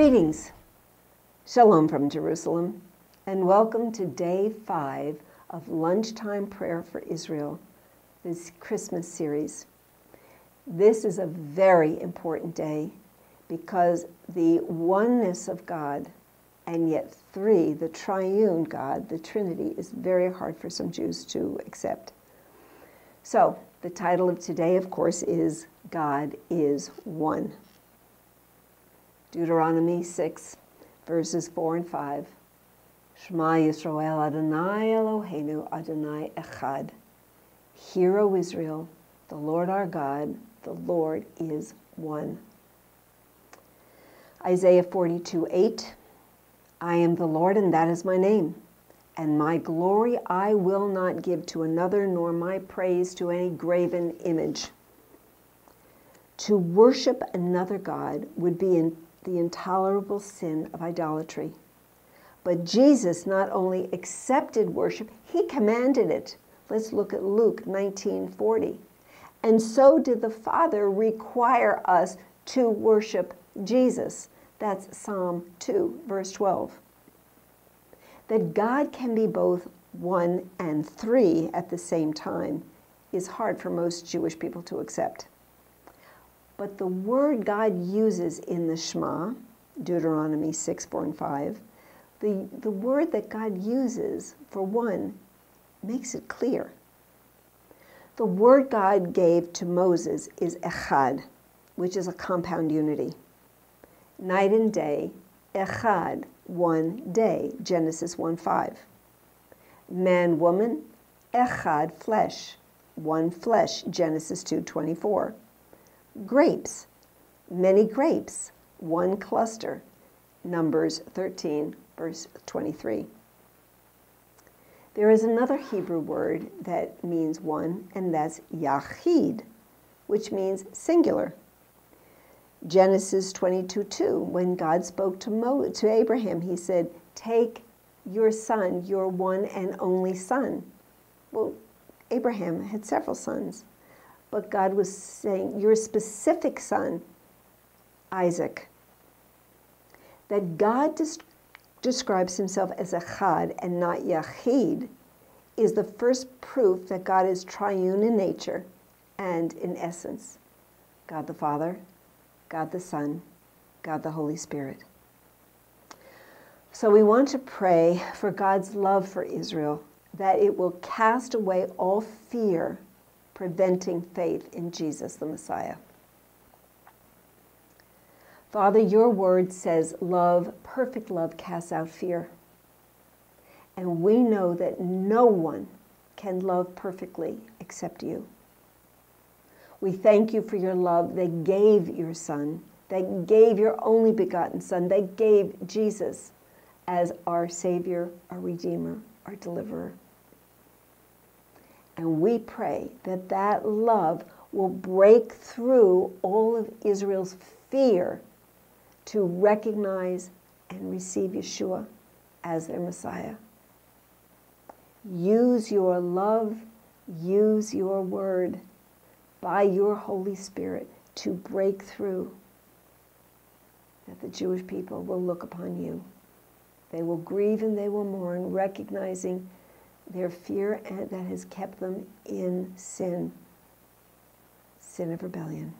Greetings. Shalom from Jerusalem, and welcome to day five of Lunchtime Prayer for Israel, this Christmas series. This is a very important day because the oneness of God and yet three, the triune God, the Trinity, is very hard for some Jews to accept. So, the title of today, of course, is God is One. Deuteronomy 6, verses 4 and 5. Shema Yisrael Adonai Eloheinu Adonai Echad. Hear, O Israel, the Lord our God, the Lord is one. Isaiah 42, 8. I am the Lord, and that is my name. And my glory I will not give to another, nor my praise to any graven image. To worship another God would be in the intolerable sin of idolatry. But Jesus not only accepted worship, he commanded it. Let's look at Luke 19:40. And so did the Father require us to worship Jesus. That's Psalm 2, verse 12. That God can be both one and three at the same time is hard for most Jewish people to accept. But the word God uses in the Shema, Deuteronomy 6, 4, and 5, the, the word that God uses for one makes it clear. The word God gave to Moses is echad, which is a compound unity. Night and day, echad, one day, Genesis 1 5. Man, woman, echad, flesh, one flesh, Genesis 2 24 grapes, many grapes, one cluster, Numbers 13, verse 23. There is another Hebrew word that means one, and that's yachid, which means singular. Genesis 22 2, when God spoke to, Mo, to Abraham, he said, Take your son, your one and only son. Well, Abraham had several sons. But God was saying, Your specific son, Isaac. That God des- describes himself as a Echad and not Yachid is the first proof that God is triune in nature and in essence God the Father, God the Son, God the Holy Spirit. So we want to pray for God's love for Israel, that it will cast away all fear preventing faith in Jesus the Messiah. Father, your word says love, perfect love, casts out fear. And we know that no one can love perfectly except you. We thank you for your love that gave your Son, that gave your only begotten Son, that gave Jesus as our Savior, our Redeemer, our Deliverer. And we pray that that love will break through all of Israel's fear to recognize and receive Yeshua as their Messiah. Use your love, use your word by your Holy Spirit to break through, that the Jewish people will look upon you. They will grieve and they will mourn, recognizing their fear eh, that has kept them in sin, sin of rebellion.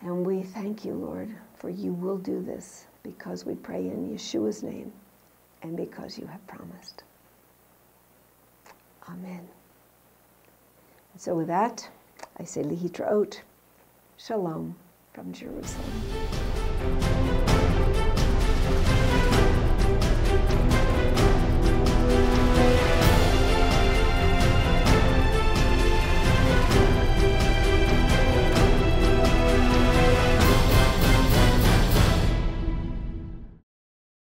And we thank you, Lord, for you will do this because we pray in Yeshua's name and because you have promised. Amen. And so with that, I say lihitraot, shalom from Jerusalem.